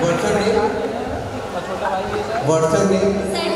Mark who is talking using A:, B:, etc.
A: WhatsApp name WhatsApp name